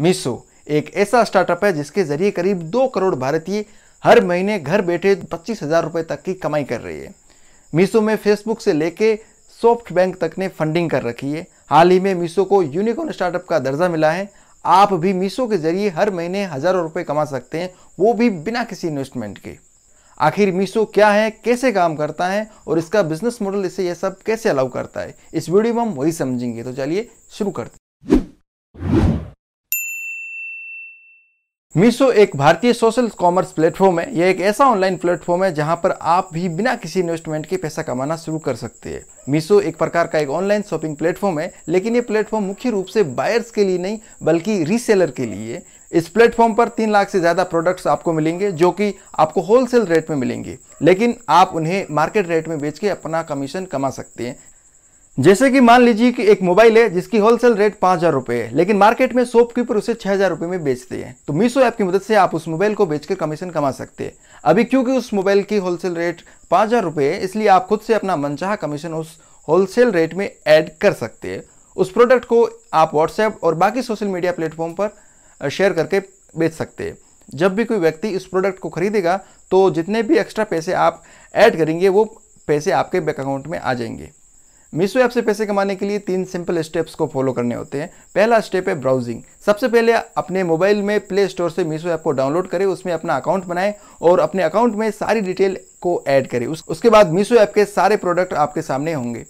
मीशो एक ऐसा स्टार्टअप है जिसके ज़रिए करीब दो करोड़ भारतीय हर महीने घर बैठे पच्चीस हज़ार रुपए तक की कमाई कर रही है। मीशो में फेसबुक से लेके सॉफ्ट बैंक तक ने फंडिंग कर रखी है। हाल ही में मीशो को यूनिकॉर्न स्टार्टअप का दर्जा मिला है। आप भी मीशो के ज़रिए हर महीने हज़ारों रुपए कमा सकते हैं, वो भी बिना किसी इन्वेस्टमेंट के। आखिर मीशो क्या है, कैसे काम करता है और इसका बिज़नेस मॉडल इसे यह सब कैसे अलाउ करता है, इस वीडियो में हम वही समझेंगे। तो चलिए शुरू करते मीशो एक भारतीय सोशल कॉमर्स प्लेटफॉर्म है। यह एक ऐसा ऑनलाइन प्लेटफॉर्म है जहाँ पर आप भी बिना किसी इन्वेस्टमेंट के पैसा कमाना शुरू कर सकते हैं। मीशो एक प्रकार का एक ऑनलाइन शॉपिंग प्लेटफॉर्म है, लेकिन ये प्लेटफॉर्म मुख्य रूप से बायर्स के लिए नहीं, बल्कि रीसेलर के लिए इस प्लेटफॉर्म पर तीन लाख से ज़्यादा प्रोडक्ट्स आपको मिलेंगे, जो कि आपको होलसेल रेट में मिलेंगे। लेकिन आप उन्हें मार्केट रेट में बेच के अपना कमीशन कमा सकते हैं। जैसे कि मान लीजिए कि एक मोबाइल है जिसकी होलसेल रेट पाँच हज़ार रुपये है, लेकिन मार्केट में शॉपकीपर उसे छः हज़ार रुपये में बेचते हैं। तो मीशो ऐप की मदद से आप उस मोबाइल को बेचकर कमीशन कमा सकते हैं। अभी क्योंकि उस मोबाइल की होलसेल रेट पाँच हज़ार रुपये है, इसलिए आप खुद से अपना मनचाहा कमीशन उस होलसेल रेट में ऐड कर सकते हैं। उस प्रोडक्ट को आप व्हाट्सएप और बाकी सोशल मीडिया प्लेटफॉर्म पर शेयर करके बेच सकते हैं। जब भी कोई व्यक्ति इस प्रोडक्ट को खरीदेगा तो जितने भी एक्स्ट्रा पैसे आप ऐड करेंगे, वो पैसे आपके बैंक अकाउंट में आ जाएँगे। मीशो ऐप से पैसे कमाने के लिए तीन सिंपल स्टेप्स को फॉलो करने होते हैं। पहला स्टेप है ब्राउजिंग सबसे पहले अपने मोबाइल में प्ले स्टोर से मीशो ऐप को डाउनलोड करें उसमें अपना अकाउंट बनाएँ और अपने अकाउंट में सारी डिटेल को ऐड करें। उस, उसके बाद मीशो ऐप के सारे प्रोडक्ट आपके सामने होंगे।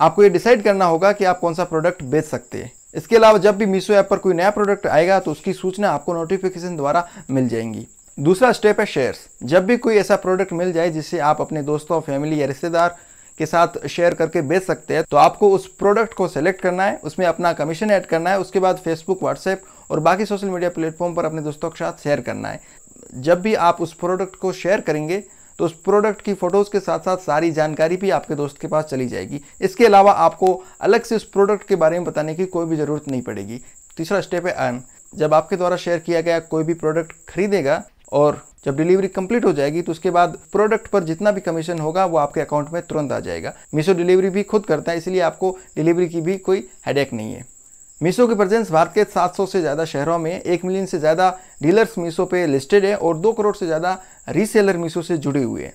आपको ये डिसाइड करना होगा कि आप कौन सा प्रोडक्ट बेच सकते हैं। इसके अलावा जब भी मीशो ऐप पर कोई नया प्रोडक्ट आएगा तो उसकी सूचना आपको नोटिफिकेशन द्वारा मिल जाएँगी। दूसरा स्टेप है शेयर्स जब भी कोई ऐसा प्रोडक्ट मिल जाए जिसे आप अपने दोस्तों फैमिली या रिश्तेदार के साथ शेयर करके बेच सकते हैं तो आपको उस प्रोडक्ट को सेलेक्ट करना है, उसमें अपना कमीशन ऐड करना है, उसके बाद फेसबुक व्हाट्सएप और बाकी सोशल मीडिया प्लेटफॉर्म पर अपने दोस्तों के साथ शेयर करना है। जब भी आप उस प्रोडक्ट को शेयर करेंगे तो उस प्रोडक्ट की फ़ोटोज़ के साथ साथ सारी जानकारी भी आपके दोस्त के पास चली जाएगी। इसके अलावा आपको अलग से उस प्रोडक्ट के बारे में बताने की कोई भी ज़रूरत नहीं पड़ेगी। तीसरा स्टेप है अर्न जब आपके द्वारा शेयर किया गया कोई भी प्रोडक्ट खरीदेगा और जब डिलीवरी कंप्लीट हो जाएगी तो उसके बाद प्रोडक्ट पर जितना भी कमीशन होगा, वो आपके अकाउंट में तुरंत आ जाएगा। मीशो डिलीवरी भी खुद करता है, इसलिए आपको डिलीवरी की भी कोई हेडेक नहीं है। मीशो की प्रेजेंस भारत के 700 से ज़्यादा शहरों में, एक मिलियन से ज़्यादा डीलर्स मीशो पे लिस्टेड है और दो करोड़ से ज़्यादा रीसेलर मीशो से जुड़े हुए हैं।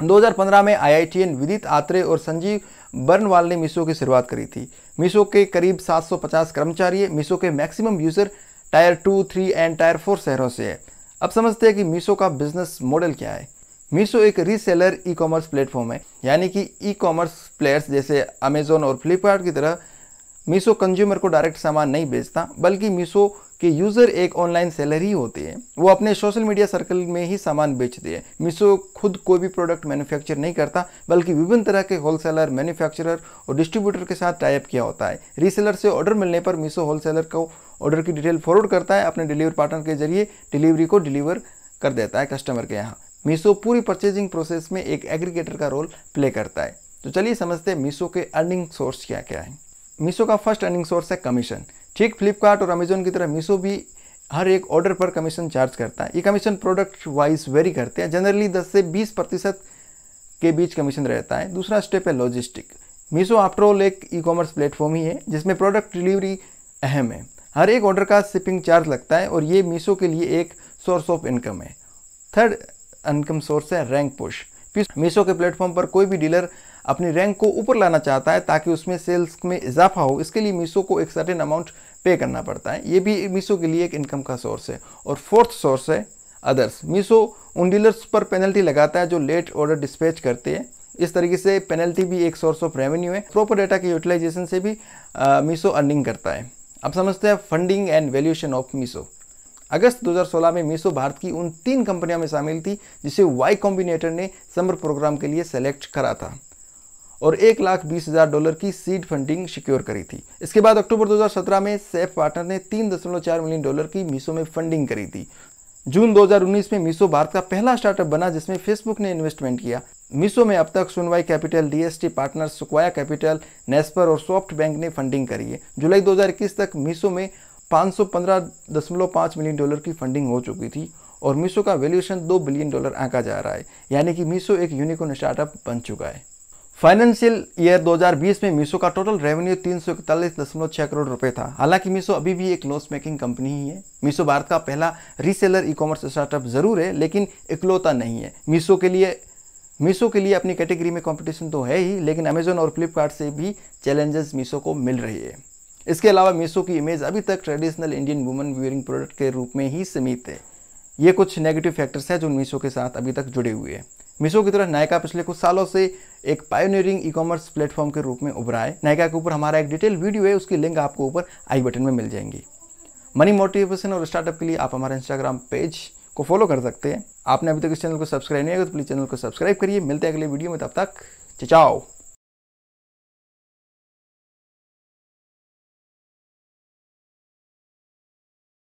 2015 में आईआईटीएन विदित आत्रे और संजीव बर्नवाल ने मीशो की शुरुआत करी थी। मीशो के करीब 750 कर्मचारी मीशो के maximum user tier two three and tier four शहरों से है। अब समझते हैं कि मीशो का बिज़नेस मॉडल क्या है। मीशो एक रीसेलर ई कॉमर्स प्लेटफॉर्म है, यानी कि ई कॉमर्स प्लेयर्स जैसे अमेजोन और फ्लिपकार्ट की तरह मीशो कंज्यूमर को डायरेक्ट सामान नहीं बेचता, बल्कि मीशो के यूज़र एक ऑनलाइन सेलर ही होते हैं। वो अपने सोशल मीडिया सर्कल में ही सामान बेचते हैं। मीशो खुद कोई भी प्रोडक्ट मैन्युफैक्चर नहीं करता, बल्कि विभिन्न तरह के होलसेलर मैन्युफैक्चरर और डिस्ट्रीब्यूटर के साथ टाइप किया होता है। रीसेलर से ऑर्डर मिलने पर मीशो होलसेलर को ऑर्डर की डिटेल फॉरवर्ड करता है, अपने डिलीवरी पार्टनर के ज़रिए डिलीवरी को डिलीवर कर देता है कस्टमर के यहाँ। मीशो पूरी परचेजिंग प्रोसेस में एक एग्रीगेटर का रोल प्ले करता है। तो चलिए समझते हैं मीशो के अर्निंग सोर्स क्या क्या है। मीशो का फ़र्स्ट अर्निंग सोर्स है कमीशन ठीक फ्लिपकार्ट और अमेजोन की तरह मीशो भी हर एक ऑर्डर पर कमीशन चार्ज करता है। ये कमीशन प्रोडक्ट वाइज वेरी करते हैं। जनरली 10 से 20 प्रतिशत के बीच कमीशन रहता है। दूसरा स्टेप है लॉजिस्टिक मीशो आफ्टर ऑल एक ई कॉमर्स प्लेटफॉर्म ही है, जिसमें प्रोडक्ट डिलीवरी अहम है। हर एक ऑर्डर का शिपिंग चार्ज लगता है और ये मीशो के लिए एक सोर्स ऑफ़ इनकम है। थर्ड इनकम सोर्स है रैंक पुश मीशो के प्लेटफॉर्म पर कोई भी डीलर अपनी रैंक को ऊपर लाना चाहता है ताकि उसमें सेल्स में इजाफा हो। इसके लिए मीशो को एक सर्टेन अमाउंट पे करना पड़ता है। ये भी मीशो के लिए एक इनकम का सोर्स है। और फोर्थ सोर्स है अदर्स मीशो उन डीलर्स पर पेनल्टी लगाता है जो लेट ऑर्डर डिस्पैच करते हैं। इस तरीके से पेनल्टी भी एक सोर्स ऑफ़ रेवेन्यू है। प्रॉपर डेटा के यूटिलाइजेशन से भी मीशो अर्निंग करता है। अब समझते हैं funding and valuation of Meesho अगस्त 2016 में मीशो भारत की उन तीन कंपनियों में शामिल थी, जिसे वाई कॉम्बिनेटर ने समर प्रोग्राम के लिए सेलेक्ट करा था। और एक लाख बीस हज़ार डॉलर की सीड फंडिंग सिक्योर करी थी। इसके बाद अक्टूबर 2017 में सेफ़ पार्टनर ने तीन दशमलव चार मिलियन डॉलर की मीशो में फंडिंग करी थी। जून 2019 में मीशो भारत का पहला स्टार्टअप बना जिसमें फेसबुक ने इन्वेस्टमेंट किया। मीशो में अब तक सुनवाई capital, DST partner Sequoia capital, Naspers और सॉफ्ट बैंक ने फंडिंग करी है। जुलाई 2021 तक मीशो में 515.5 मिलियन डॉलर की फंडिंग हो चुकी थी और मीशो का वैल्यूएशन 2 बिलियन डॉलर आंका जा रहा है, यानी कि मीशो एक यूनिकॉर्न स्टार्टअप बन चुका है। फाइनेंशियल ईयर 2020 में मीशो का टोटल रेवेन्यू तीन करोड़ रुपए था। हालाँकि मीशो अभी भी एक लॉस मेकिंग कंपनी ही है। मीशो भारत का पहला रीसेलर ई कॉमर्स स्टार्टअप ज़रूर है, लेकिन इकलौता नहीं है। मीशो के लिए, मीशो के लिए अपनी कैटेगरी में कंपटीशन तो है ही, लेकिन अमेजोन और फ्लिपकार्ट से भी चैलेंजेस मीशो को मिल रही है। इसके अलावा मीशो की इमेज अभी तक traditional Indian women wearing product के रूप में ही सीमित है। ये कुछ नेगेटिव फैक्टर्स हैं जो मीशो के साथ अभी तक जुड़े हुए हैं। मीशो की तरह नायका पिछले कुछ सालों से एक पायोनियरिंग ई कॉमर्स प्लेटफॉर्म के रूप में उभरा है नायका के ऊपर हमारा एक डिटेल वीडियो है, उसकी लिंक आपको ऊपर आई बटन में मिल जाएँगी। मनी मोटिवेशन और स्टार्टअप के लिए आप हमारे इंस्टाग्राम पेज को फॉलो कर सकते हैं। आपने अभी तक इस चैनल को सब्सक्राइब नहीं किया तो प्लीज़ चैनल को सब्सक्राइब करिए। मिलते हैं अगले वीडियो में, तब तक चाओ